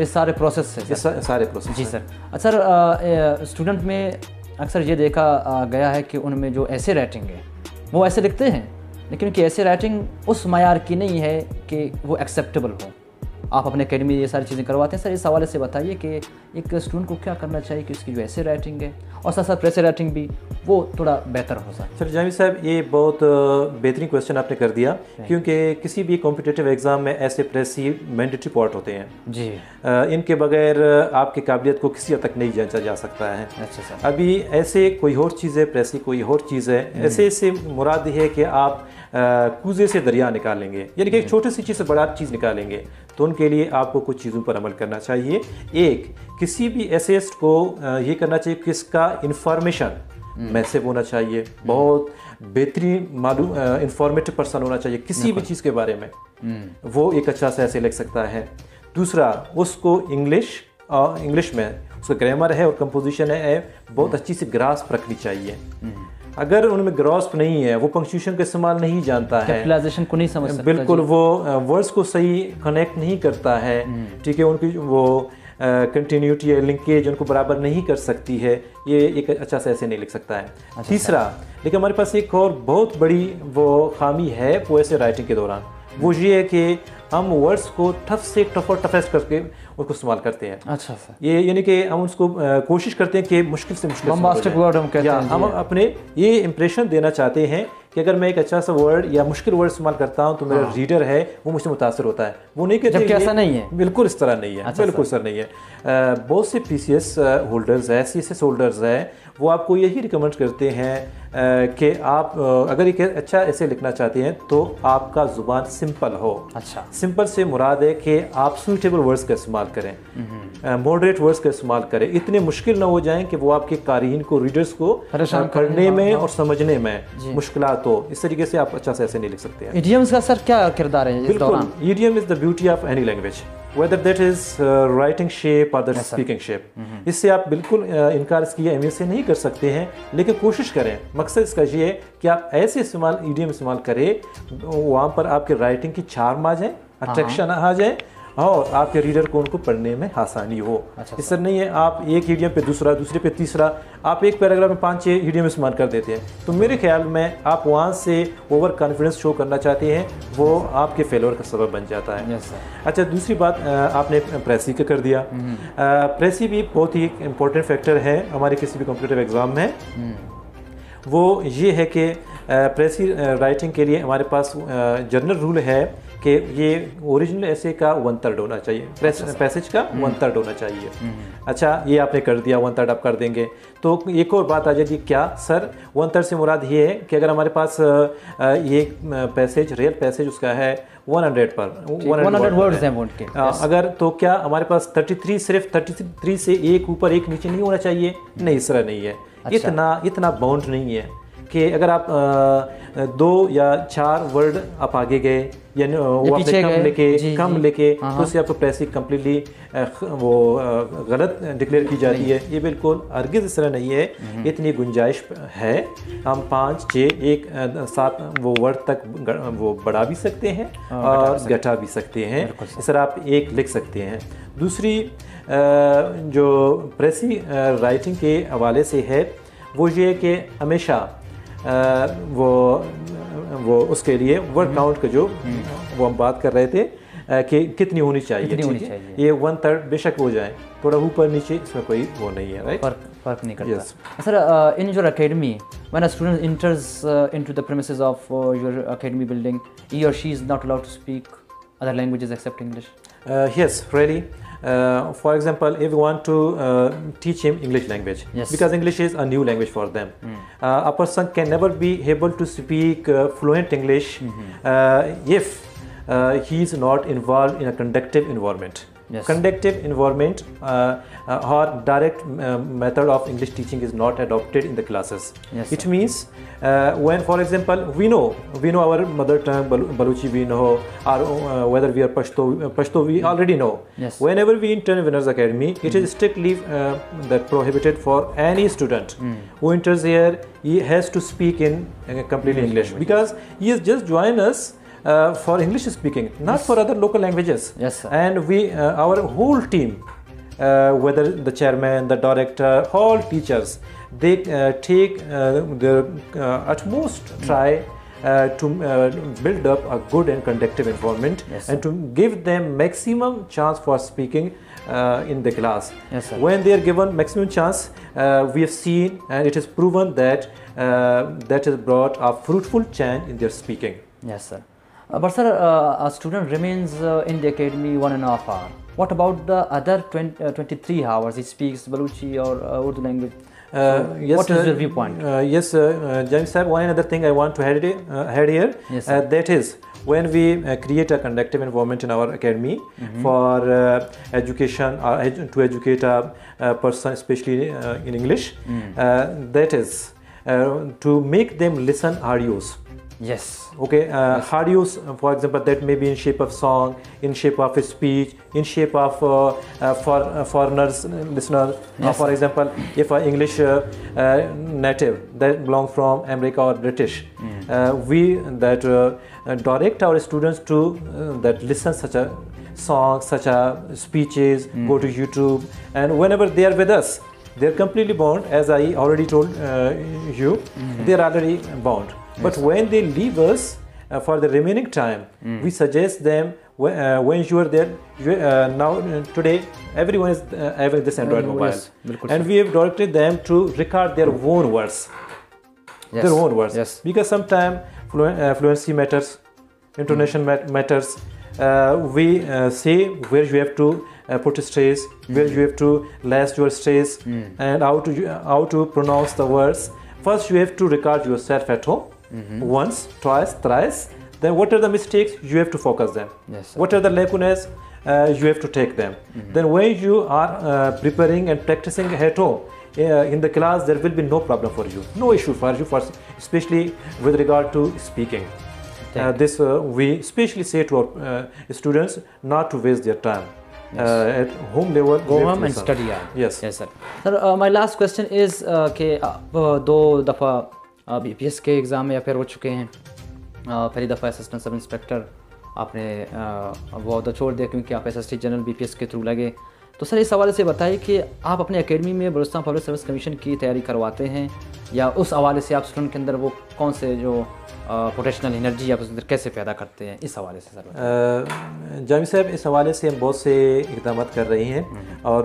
یہ سارے پروسیس سے سارے پروسیس جی سر اچھا سر اسٹوڈنٹ میں اکثر یہ دیکھا گیا ہے کہ ان میں جو ایسے رائٹنگ ہے وہ ایسے لکھتے ہیں لیکن کی ایسے رائٹنگ اس معیار کی نہیں ہے کہ وہ ایکسیپٹیبل ہو آپ اپنے اکیڈمی یہ ساری چیزیں کرواتے ہیں۔ سر اس حوالے سے بتائیے کہ ایک اسٹوڈنٹ کو کیا کرنا چاہیے کہ اس کی جو ایسے رائٹنگ ہے اور ساتھ ساتھ پریس رائٹنگ بھی وہ تھوڑا بہتر ہو سکے۔ سر جاوید صاحب یہ بہت بہترین کویشچن آپ نے کر دیا۔ کیونکہ کسی بھی کمپٹیٹیو ایگزام میں ایسے پریسی مینڈیٹری پارٹ ہوتے ہیں۔ جی۔ ان کے بغیر آپ کی قابلیت کو کسی حد تک نہیں جانچا جا سکتا ہے۔ اچھا سر۔ ابھی ایسے کوئی اور چیز ہے پریسی کوئی اور چیز ہے۔ ایسے سے مراد ہے کہ آپ کوزے سے دریا نکالیں گے۔ یعنی کہ ایک چھوٹی سی چیز سے بڑا چیز نکالیں گے۔ تو ان کے لیے آپ کو کچھ چیزوں پر عمل کرنا چاہیے۔ ایک کسی بھی ایسیسٹ کو یہ کرنا چاہیے کہ اس کا انفارمیشن میسیو ہونا چاہیے۔ بہت بہترین معلوم انفارمیٹو پرسن ہونا چاہیے کسی بھی چیز کے بارے میں۔ وہ ایک اچھا سے ایسے لکھ سکتا ہے۔ دوسرا اس کو انگلش انگلش میں اس کا گرامر ہے اور کمپوزیشن ہے بہت اچھی سی گراسپ رکھنی چاہیے۔ اگر ان میں گراسپ نہیں ہے وہ پنکچویشن کا استعمال نہیں جانتا ہے۔ کو نہیں سمجھ سکتا بالکل وہ ورڈز کو صحیح کنیکٹ نہیں کرتا ہے۔ ٹھیک ہے ان کی وہ کنٹینیوٹی ہے لنکیج ان کو برابر نہیں کر سکتی ہے یہ ایک اچھا سے ایسے نہیں لکھ سکتا ہے۔ تیسرا لیکن ہمارے پاس ایک اور بہت بڑی وہ خامی ہے وہ ایسے رائٹنگ کے دوران۔ وہ یہ ہے کہ ہم ورڈز کو ٹف سے ٹف اور ٹفیسٹ کر کے ان کو استعمال کرتے ہیں۔ اچھا سر۔ یہ یعنی کہ ہم اس کو کوشش کرتے ہیں کہ مشکل سے مشکل ورڈ ہم کہتے ہیں ہم اپنے یہ امپریشن دینا چاہتے ہیں کہ اگر میں ایک اچھا سا ورڈ یا مشکل ورڈ استعمال کرتا ہوں تو میرا ریڈر ہے وہ مجھ سے متاثر ہوتا ہے۔ وہ نہیں کہتے جبکہ ایسا نہیں ہے۔ بالکل اس طرح نہیں ہے۔ بالکل سر نہیں ہے۔ بہت سے پی سی ایس ہولڈرز ہیں سی ایس ایس ہولڈرز ہیں وہ آپ کو یہی ریکمنڈ کرتے ہیں کہ آپ اگر ایک اچھا ایسے لکھنا چاہتے ہیں تو آپ کا زبان سمپل ہو۔ اچھا۔ سمپل سے مراد ہے کہ آپ سوٹیبل ورڈز کا استعمال کریں۔ ماڈریٹ ورڈز کا استعمال کریں۔ اتنے مشکل نہ ہو جائیں کہ وہ آپ کے قارئین کو ریڈرز کو پڑھنے میں۔ اور سمجھنے میں مشکلات ہو۔ اس طریقے سے آپ اچھا سے ایسے نہیں لکھ سکتے۔ ہیں ایڈیمز کا سر کیا کردار ہے بالکل۔ Idiom is the beauty of any language whether that is writing shape اور اسپیکنگ شیپ اس سے آپ بالکل انکار اس کی اہمیت سے نہیں کر سکتے ہیں لیکن کوشش کریں مقصد اس کا یہ ہے کہ آپ ایسے استعمال ایڈیم استعمال کریں وہاں پر آپ کے رائٹنگ کی چارم آ جائیں اٹریکشن آ جائیں اور آپ کے ریڈر کو ان کو پڑھنے میں آسانی ہو۔ اس طرح نہیں ہے آپ ایک ایڈیم پہ دوسرا دوسرے پہ تیسرا آپ ایک پیراگراف میں پانچ چھ ایڈیم استعمال کر دیتے ہیں۔ تو میرے خیال میں آپ وہاں سے اوور کانفیڈنس شو کرنا چاہتے ہیں وہ آپ کے فیلور کا سبب بن جاتا ہے۔ اچھا دوسری بات آپ نے پریسی کا کر دیا۔ پریسی بھی بہت ہی امپورٹنٹ فیکٹر ہے ہمارے کسی بھی کمپٹیٹیو ایگزام میں۔ وہ یہ ہے کہ پریسی رائٹنگ کے لیے ہمارے پاس جنرل رول ہے کہ یہ اوریجنل ایسے کا ون تھرڈ ہونا چاہیے۔ پیسج کا ون تھرڈ ہونا چاہیے۔ اچھا یہ آپ نے کر دیا ون تھرڈ آپ کر دیں گے۔ تو ایک اور بات آ جاتی ہے کیا؟ سر ون تھرڈ سے مراد یہ ہے کہ اگر ہمارے پاس یہ پیسج ریئل پیسج اس کا ہے ون ہنڈریڈ پر اگر تو کیا ہمارے پاس تھرٹی تھری صرف تھرٹی تھری سے ایک اوپر ایک نیچے نہیں ہونا چاہیے؟ نہیں اس طرح نہیں ہے۔ اتنا اتنا باؤنڈ نہیں ہے۔ کہ اگر آپ دو یا چار ورڈ آپ آگے گئے یعنی وہ کم لے کے کم لے کے تو اس سے آپ کو پریسی کمپلیٹلی وہ غلط ڈکلیئر کی جاتی ہے۔ یہ بالکل ہرگز اس طرح نہیں ہے۔ اتنی گنجائش ہے۔ ہم پانچ چھ ایک سات وہ ورڈ تک وہ بڑھا بھی سکتے ہیں اور گٹھا بھی سکتے ہیں۔ اس طرح آپ ایک لکھ سکتے ہیں۔ دوسری جو پریسی رائٹنگ کے حوالے سے ہے وہ یہ کہ ہمیشہ وہ وہ اس کے لیے ورڈ کاؤنٹ کا جو وہ ہم بات کر رہے تھے کہ کتنی ہونی چاہیے یہ ون تھرڈ بے شک ہو جائے تھوڑا اوپر نیچے اس میں کوئی وہ نہیں ہے فرق نہیں کرتا۔ Sir in your academy student enters uh, into the premises of uh, your academy building he or she is not allowed to speak other languages except english. uh, yes really Uh, for example, if you want to uh, teach him English language, yes. because English is a new language for them. Mm. Uh, a person can never be able to speak fluent English mm-hmm. if he is not involved in a conductive environment. Yes. Conductive environment uh, uh, or direct uh, method of English teaching is not adopted in the classes. Yes, it means when, for example, we know we know our mother tongue, Baluchi we know, or whether we are Pashto, Pashto we hmm. already know. Yes. Whenever we enter Winners Academy, it is hmm. strictly that prohibited for any student hmm. who enters here. He has to speak in completely English because he has just joined us. Uh, for English speaking, not for other local languages. Yes, sir. And we, uh, our whole team, uh, whether the chairman, the director, all teachers, they uh, take uh, their uh, utmost try uh, to uh, build up a good and conductive environment Yes, and to give them maximum chance for speaking uh, in the class. Yes, sir. When they are given maximum chance, uh, we have seen and it is proven that uh, that has brought a fruitful change in their speaking. Yes, sir. Uh, but sir, uh, a student remains uh, in the academy one and a half hour. What about the other 20, uh, 23 hours? He speaks Baluchi or uh, Urdu language. Uh, yes, what is your viewpoint? Uh, yes, James sir, one another thing I want to add, uh, add here, Yes, uh, that is when we uh, create a conductive environment in our academy Mm-hmm. for uh, education or edu- to educate a, a person, especially uh, in English, Mm. uh, that is uh, to make them listen audios. Yes. Okay, uh, audios, uh, for example, that may be in shape of song, in shape of a speech, in shape of uh, uh, for uh, foreigners uh, listener. Uh, Yes, for example, if an English uh, uh, native that belong from America or British, uh, we that direct our students to uh, that listen such a song, such a speeches, go to YouTube, and whenever they are with us, they're completely bound. As I already told uh, you, they're already bound. But when they leave us uh, for the remaining time, we suggest them when, uh, when you are there. You, uh, now uh, today, everyone is uh, having this Android Oh, mobile, yes, and we have directed them to record their own words, Yes. their own words, Yes. because sometimes flu- uh, fluency matters, intonation mat- matters. Uh, we uh, say where you have to uh, put stress, where you have to last your stress, and how to how to pronounce the words. First, you have to record yourself at home mm -hmm. once, twice, thrice, then what are the mistakes? You have to focus them. Yes, sir. what are the lacunas? Uh, you have to take them. Mm -hmm. Then when you are uh, preparing and practicing at home, uh, in the class there will be no problem for you, no issue for you, for, especially with regard to speaking. Uh, this uh, we especially say to our uh, students not to waste their time. Yes. Uh, at home they level go home and study yeah. yes yes sir sir uh, my last question is uh, ke aap dafa B P S کے exam میں appear ہو چکے ہیں۔ پہلی دفعہ assistant سب inspector آپ نے وہ عہدہ چھوڑ دیا کیونکہ آپ S S T general B P S کے تھرو لگے۔ تو سر اس حوالے سے بتائیے کہ آپ اپنے اکیڈمی میں بلوچستان پبلک سروس کمیشن کی تیاری کرواتے ہیں یا اس حوالے سے آپ اسٹوڈنٹ کے اندر وہ کون سے جو پوٹیشنل انرجی آپ اس اندر کیسے پیدا کرتے ہیں؟ اس حوالے سے سر جامع صاحب اس حوالے سے ہم بہت سے اقدامات کر رہے ہیں اور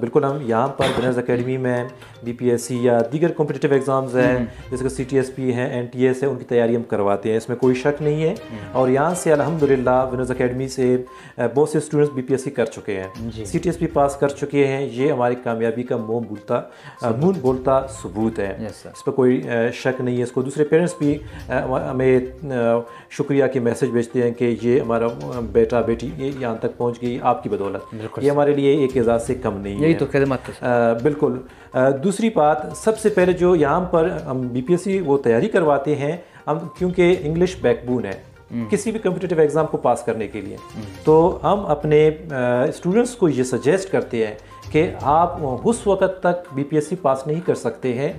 بالکل ہم یہاں پر بنرز اکیڈمی میں بی پی ایس سی یا دیگر کمپٹیٹیو ایگزامز ہیں جیسے کہ سی ٹی ایس پی ہیں این ٹی ایس ہے ان کی تیاری ہم کرواتے ہیں اس میں کوئی شک نہیں ہے۔ اور یہاں سے الحمد للہ ونرز اکیڈمی سے بہت سے students B P S C کر چکے ہیں۔ سی ٹی ایس پی پاس کر چکے ہیں یہ ہماری کامیابی کا منہ بولتا منہ بولتا ثبوت ہے. اس پہ کوئی شک نہیں ہے اس کو دوسرے پیرنٹس بھی ہمیں شکریہ کے میسج بھیجتے ہیں کہ یہ ہمارا بیٹا بیٹی یہ یہاں تک پہنچ گئی آپ کی بدولت یہ ہمارے لیے ایک اعزاز سے کم نہیں یہی تو خدمت بالکل دوسری بات سب سے پہلے جو یہاں پر ہم بی پی ایس سی وہ تیاری کرواتے ہیں ہم کیونکہ انگلش بیک بون ہے کسی بھی کمپٹیٹیو ایگزام کو پاس کرنے کے لیے۔ تو ہم اپنے اسٹوڈنٹس کو یہ سجیسٹ کرتے ہیں کہ آپ اس وقت تک بی پی ایس سی پاس نہیں کر سکتے ہیں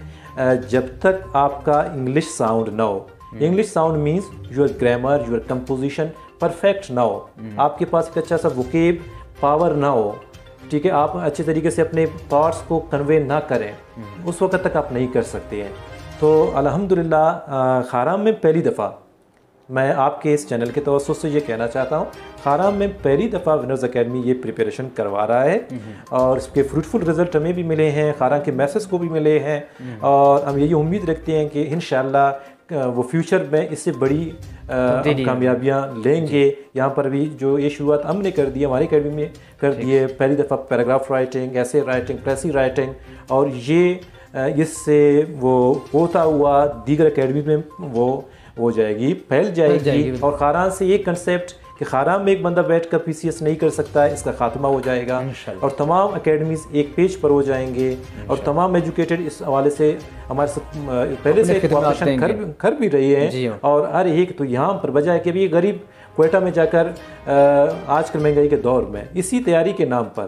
جب تک آپ کا انگلش ساؤنڈ نہ ہو۔ English sound means your grammar your composition perfect نہ ہو۔ آپ کے پاس ایک اچھا سا وکیب پاور نہ ہو۔ ٹھیک ہے، آپ اچھے طریقے سے اپنے تھاٹس کو کنوے نہ کریں۔ اس وقت تک آپ نہیں کر سکتے ہیں۔ تو الحمدللہ خارام میں پہلی دفعہ میں آپ کے اس چینل کے توسط سے یہ کہنا چاہتا ہوں خارام میں پہلی دفعہ ونرز اکیڈمی یہ پریپریشن کروا رہا ہے۔ اور اس کے فروٹفل رزلٹ ہمیں بھی ملے ہیں خارام کے میسز کو بھی ملے ہیں۔ اور ہم یہی امید رکھتے ہیں کہ انشاءاللہ وہ فیوچر میں اس سے بڑی ہم کامیابیاں لیں گے۔ یہاں پر بھی جو یہ شروعات ہم نے کر دی ہماری اکیڈمی میں کر دیے پہلی دفعہ paragraph writing essay writing precis writing اور یہ اس سے وہ ہوتا ہوا دیگر اکیڈمی میں وہ ہو جائے گی پھیل جائے گی۔ اور خاران سے یہ کنسیپٹ کہ خاران میں ایک بندہ بیٹھ کر پی سی ایس نہیں کر سکتا ہے اس کا خاتمہ ہو جائے گا۔ اور تمام اکیڈمیز ایک پیج پر ہو جائیں گے۔ اور تمام ایجوکیٹڈ اس حوالے سے ہمارے پہلے سے کر بھی رہی ہے اور ہر ایک تو یہاں پر بجائے کہ بھی غریب کوئٹہ میں جا کر آج کل مہنگائی کے دور میں اسی تیاری کے نام پر۔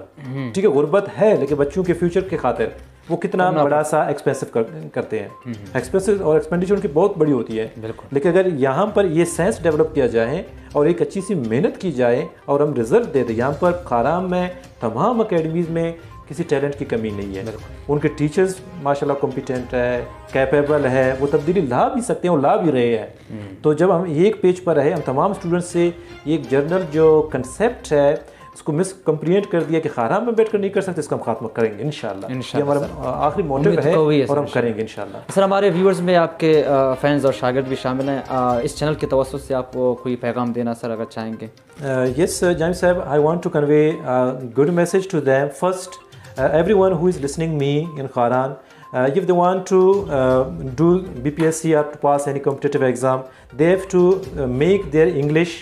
ٹھیک ہے غربت ہے لیکن بچوں کے فیوچر کے خاطر۔ وہ کتنا بڑا سا ایکسپینسو کرتے ہیں۔ ایکسپینسو اور ایکسپینڈیچر ان کی بہت بڑی ہوتی ہے۔ لیکن اگر یہاں پر یہ سائنس ڈیولپ کیا جائے اور ایک اچھی سی محنت کی جائے اور ہم رزلٹ دے دیں یہاں پر خارام میں تمام اکیڈمیز میں کسی ٹیلنٹ کی کمی نہیں ہے۔ ان کے ٹیچرز ماشاء اللہ کمپیٹنٹ ہے کیپیبل ہے وہ تبدیلی لا بھی سکتے ہیں اور لا بھی رہے ہیں۔ تو جب ہم ایک پیج پر رہے ہم تمام اسٹوڈنٹ سے ایک جرنل جو کنسیپٹ ہے اس کو مس کمپلینٹ کر دیا کہ خارام میں بیٹھ کر نہیں کر سکتے اس کا ہم خاتمہ کریں گے انشاءاللہ۔ یہ ہمارا آخری موٹو ہے اور ہم کریں گے انشاءاللہ۔ سر ہمارے ویورز میں آپ کے فینز اور شاگرد بھی شامل ہیں۔ اس چینل کے توسط سے آپ کو کوئی پیغام دینا سر اگر چاہیں گے۔ یس جامع صاحب I want to convey good message to them first everyone who is listening me in Kharan if they want to uh, do BPSC or to pass any competitive exam, they have to uh, make their English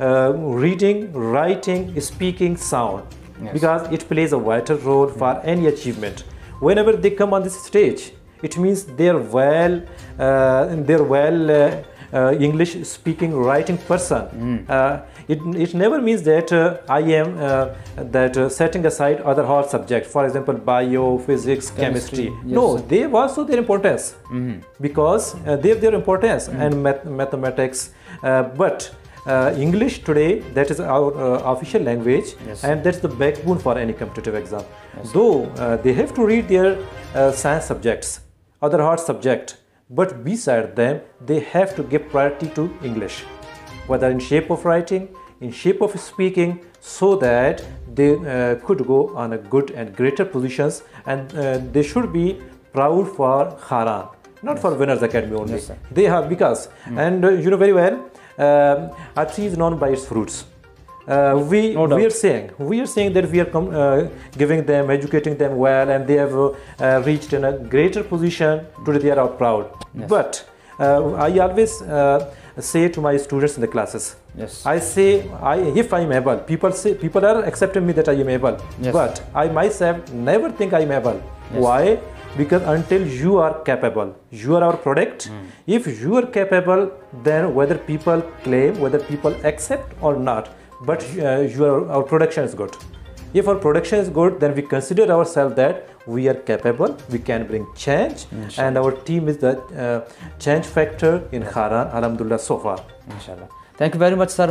uh, reading, writing, speaking sound yes. because it plays a vital role for mm. any achievement. Whenever they come on this stage, it means they're well, uh, they're well uh, uh, English speaking writing person. Mm. It, it never means that uh, I am uh, that uh, setting aside other hard subjects, for example, bio, physics, chemistry. chemistry. Yes, no, they have also their importance mm-hmm. because they have their importance mm-hmm. and math- mathematics. but uh, English today, that is our uh, official language, yes. and that's the backbone for any competitive exam. Yes. Though uh, they have to read their uh, science subjects, other hard subject, but beside them, they have to give priority to English, whether in shape of writing, in shape of speaking, so that they uh, could go on a good and greater positions, and uh, they should be proud for Kharan, not yes. for Winners Academy only. They have because, mm. and you know very well, a tree is known by its fruits. Uh, we no we are saying we are saying that we are uh, giving them educating them well and they have uh, reached in a greater position today they are out proud yes. but uh, i always uh, say to my students in the classes yes i say i if i am able people say people are accepting me that i am able yes. but i myself never think i am able yes. why because until you are capable you are our product. Mm. if you are capable then whether people claim whether people accept or not but hmm. uh, are our production is good. If our production is good then we consider ourselves that we are capable we can bring change Inshallah. and our team is the uh, change factor in haran alhamdulillah so far. Inshallah. Thank you very much sir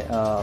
uh,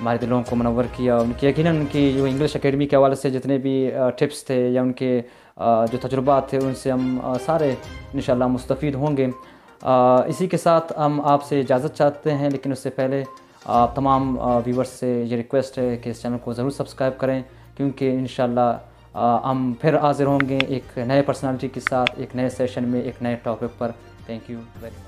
ہمارے دلوں کو منور کیا، ان کی یقیناً ان کی جو English academy کے حوالے سے جتنے بھی ٹپس تھے یا ان کے جو تجربات تھے، ان سے ہم سارے انشاءاللہ مستفید ہوں گے۔ اسی کے ساتھ ہم آپ سے اجازت چاہتے ہیں، لیکن اس سے پہلے تمام ویورس سے یہ ریکویسٹ ہے کہ اس چینل کو ضرور سبسکرائب کریں، کیونکہ انشاءاللہ ہم پھر حاضر ہوں گے ایک نئے پرسنالٹی کے ساتھ، ایک نئے سیشن میں، ایک نئے topic per. Thank you very much